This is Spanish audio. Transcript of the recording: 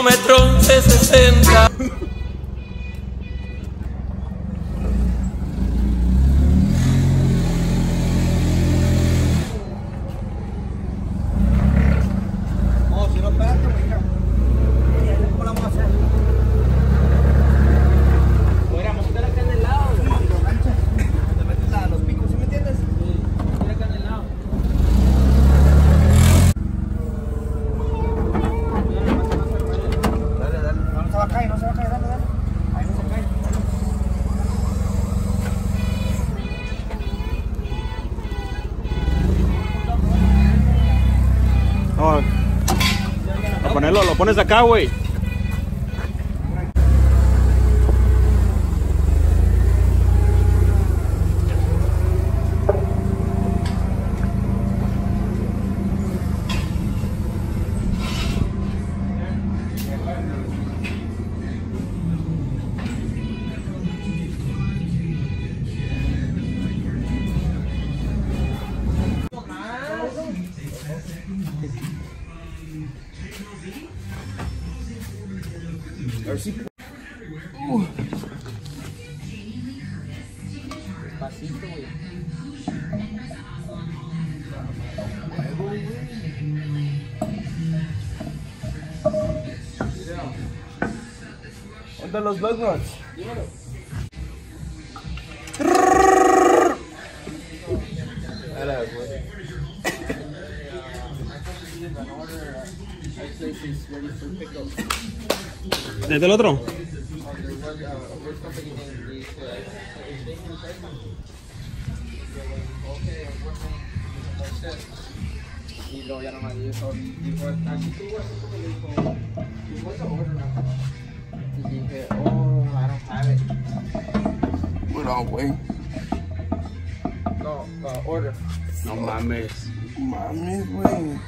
kilómetro de 60. No. A ponerlo, lo pones acá, güey. A ver si Pasito, güey. ¿Dónde están los bug in person? Okay, y luego ya nomás dijo, dijo, así tuvo así como le dijo, you want to order now? Y dije, oh, I don't have it. Güey. No, uh, order. No mames. Mames, güey.